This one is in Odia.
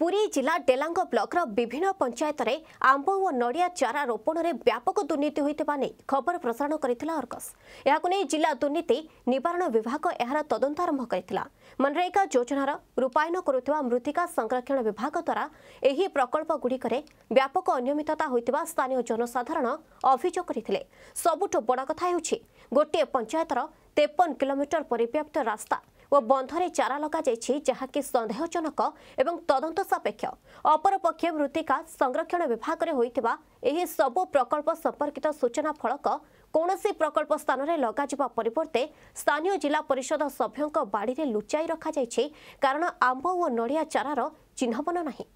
ପୁରୀ ଜିଲ୍ଲା ଡେଲାଙ୍ଗ ବ୍ଲକର ବିଭିନ୍ନ ପଞ୍ଚାୟତରେ ଆମ୍ବ ଓ ନଡ଼ିଆ ଚାରା ରୋପଣରେ ବ୍ୟାପକ ଦୁର୍ନୀତି ହୋଇଥିବା ନେଇ ଖବର ପ୍ରସାରଣ କରିଥିଲା ଅର୍ଗସ୍। ଏହାକୁ ନେଇ ଜିଲ୍ଲା ଦୁର୍ନୀତି ନିବାରଣ ବିଭାଗ ଏହାର ତଦନ୍ତ ଆରମ୍ଭ କରିଥିଲା। ମନରେଗା ଯୋଜନାର ରୂପାୟନ କରୁଥିବା ମୃତ୍ତିକା ସଂରକ୍ଷଣ ବିଭାଗ ଦ୍ୱାରା ଏହି ପ୍ରକଳ୍ପଗୁଡ଼ିକରେ ବ୍ୟାପକ ଅନିୟମିତତା ହୋଇଥିବା ସ୍ଥାନୀୟ ଜନସାଧାରଣ ଅଭିଯୋଗ କରିଥିଲେ। ସବୁଠୁ ବଡ଼ କଥା ହେଉଛି ଗୋଟିଏ ପଞ୍ଚାୟତର ତେପନ କିଲୋମିଟର ପରିବ୍ୟାପ୍ତ ରାସ୍ତା ଓ ବନ୍ଧରେ ଚାରା ଲଗାଯାଇଛି ଯାହାକି ସନ୍ଦେହଜନକ ଏବଂ ତଦନ୍ତ ସାପେକ୍ଷ। ଅପରପକ୍ଷେ ମୃତ୍ତିକା ସଂରକ୍ଷଣ ବିଭାଗରେ ହୋଇଥିବା ଏହି ସବୁ ପ୍ରକଳ୍ପ ସମ୍ପର୍କିତ ସୂଚନା ଫଳକ କୌଣସି ପ୍ରକଳ୍ପ ସ୍ଥାନରେ ଲଗାଯିବା ପରିବର୍ତ୍ତେ ସ୍ଥାନୀୟ ଜିଲ୍ଲା ପରିଷଦ ସଭ୍ୟଙ୍କ ବାଡ଼ିରେ ଲୁଚାଇ ରଖାଯାଇଛି। କାରଣ ଆମ୍ବ ଓ ନଡ଼ିଆ ଚାରାର ଚିହ୍ନବନ ନାହିଁ।